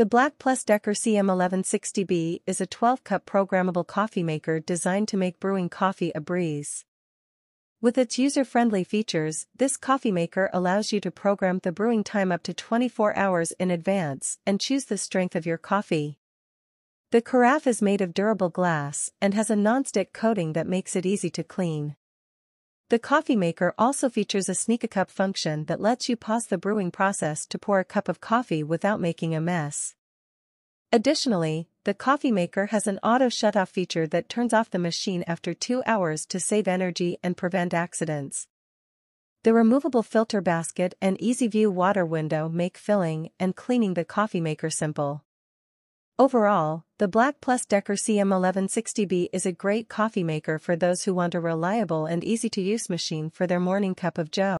The Black Plus Decker CM1160B is a 12-cup programmable coffee maker designed to make brewing coffee a breeze. With its user-friendly features, this coffee maker allows you to program the brewing time up to 24 hours in advance and choose the strength of your coffee. The carafe is made of durable glass and has a non-stick coating that makes it easy to clean. The coffee maker also features a sneak a cup function that lets you pause the brewing process to pour a cup of coffee without making a mess. Additionally, the coffee maker has an auto shut-off feature that turns off the machine after two hours to save energy and prevent accidents. The removable filter basket and easy view water window make filling and cleaning the coffee maker simple. Overall, the Black Plus Decker CM1160B is a great coffee maker for those who want a reliable and easy-to-use machine for their morning cup of joe.